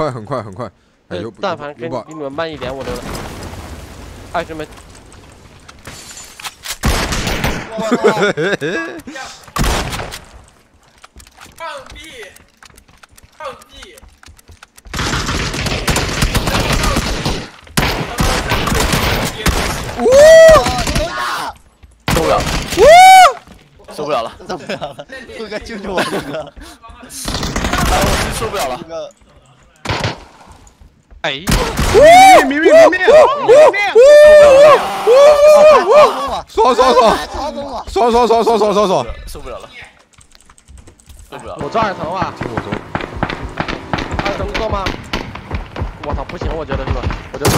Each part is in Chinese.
快很快很快。哎，呦但凡跟比你们慢一点，我都。哎，兄弟们。放屁！放屁！哇！受不了！哇！受不了了！受不了了！陆哥救救我！哥哥！哎，我真受不了了！哎！明明明明明明！爽爽爽！爽爽爽爽爽爽爽！受不了了！受不了！我这二层啊！听我说，二层做吗？我操，不行，我觉得是吧？我觉得。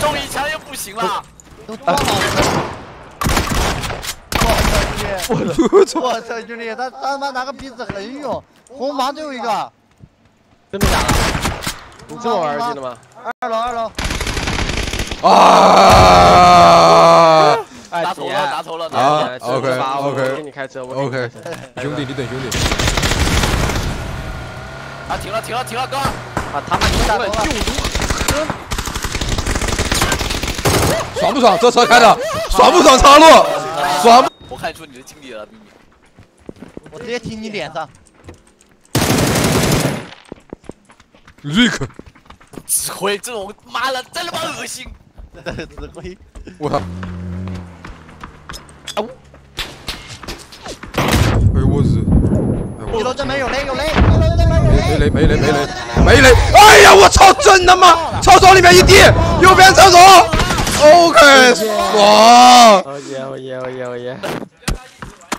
中一枪又不行了！都多少层？我操！我操，兄弟，他他妈拿个鼻子很勇，红房最后一个。真的假的？你这么玩游戏的吗？二楼，二楼。啊！打头了，打头了！啊，OK，OK，给你开车，OK，兄弟，你等兄弟。啊，停了，停了，停了，哥！啊，他妈你打头了！爽不爽？这车开的爽不爽？插路，爽不！我看出你的经历了。我直接踢你脸上。瑞克，指挥这种妈的真他妈恶心！指挥，我操！哎呦我日！一楼这边有雷有雷，一楼这边有雷。没雷没雷没雷没雷！哎呀我操！真的吗？厕所里面一滴，右边厕所。OK，爽！哦耶哦耶哦耶哦耶！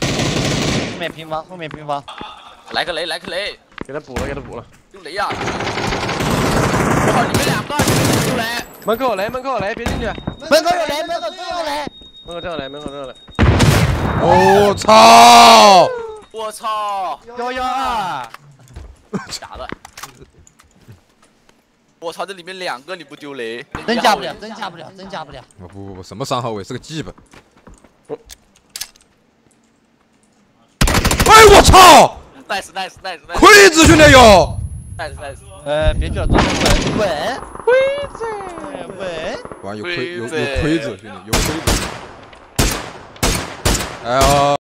后面平房，后面平房。来个雷，来个雷，给他补了，给他补了。丢雷呀！我靠，你们两个，你们有雷。门口有雷，门口有雷，别进去。门口有雷，门口真有雷。门口真有雷，门口真有雷。我操！我操！幺幺二，假的。我操，这里面两个你不丢雷，真加不了，真加不了，真加不了。不不不，什么三号位是个基本。哎我操！nice nice nice nice。亏子兄弟有。nice nice。呃，别叫，稳稳。魁子，稳。完有魁有有魁子兄弟有魁子。哎呀。